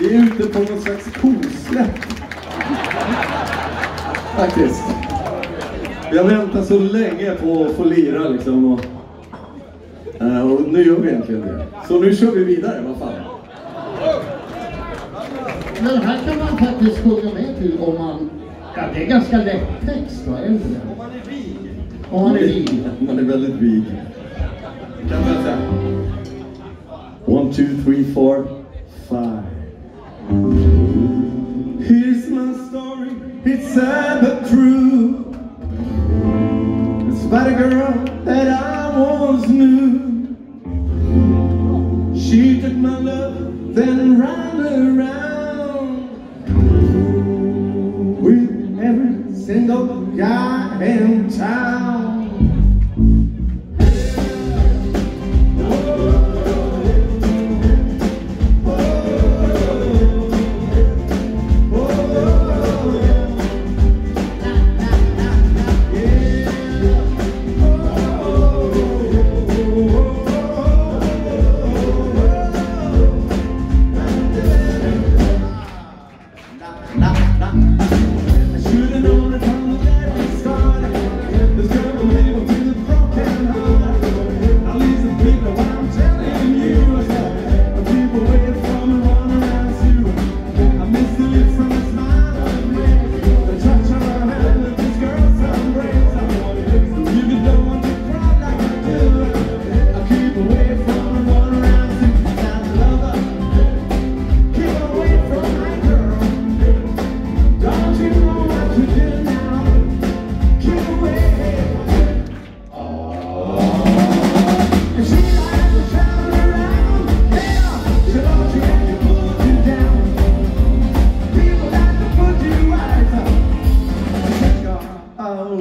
vi är ute på någon slags kosläpp. Faktiskt. Vi har väntat så länge på att få lira liksom. Och, eh, och nu gör vi egentligen det. Så nu kör vi vidare, vad fan. Men här kan man faktiskt sjunga med till om man... Ja, det är ganska lätt text va? Är det inte det? Om man är vig. Man är väldigt vig. Kan man säga. One, two, three, four, five. My story, it's sad but true. It's about a girl that I once knew. She took my love, then ran around with every single guy in town.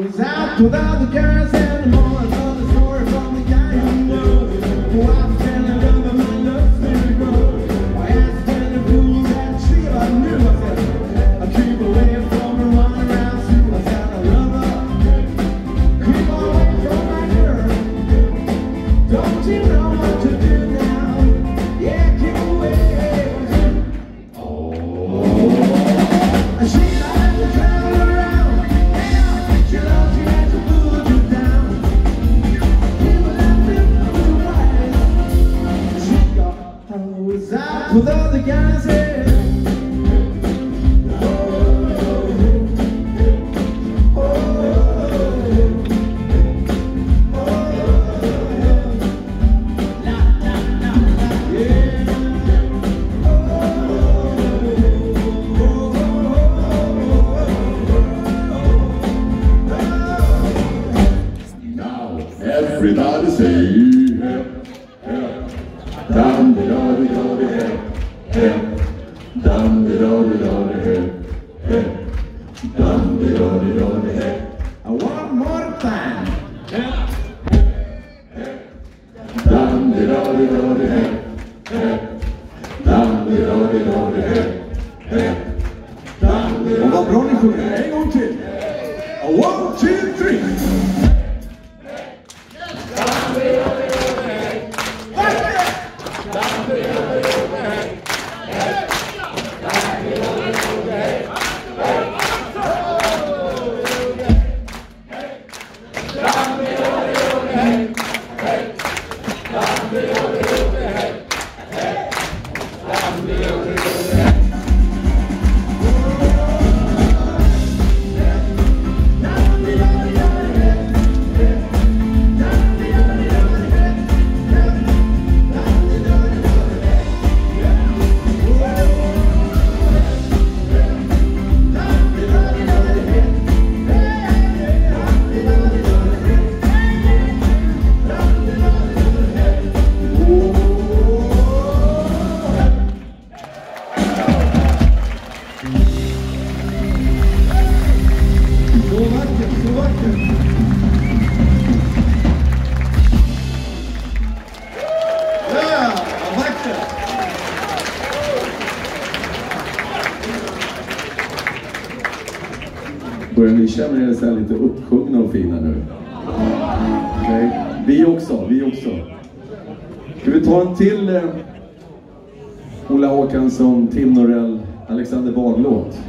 goes out to the girls in the. Out with other guys. Yeah. Now everybody say hip, hip, dum de do de do de hip, hip, dum de do de do de hip, hip, de do de do de hip, And one more time. dum de do de do de hip, hip, dum de do de do de hip, hip, dum de Och vad bra ni sjunger. En gång till. One, two, three. Börjar ni känna er så lite uppsjungna och fina nu? Okay. vi också, vi också. Ska vi ta en till eh, Ola Håkansson, Tim Norell, Alexander Bard-låt?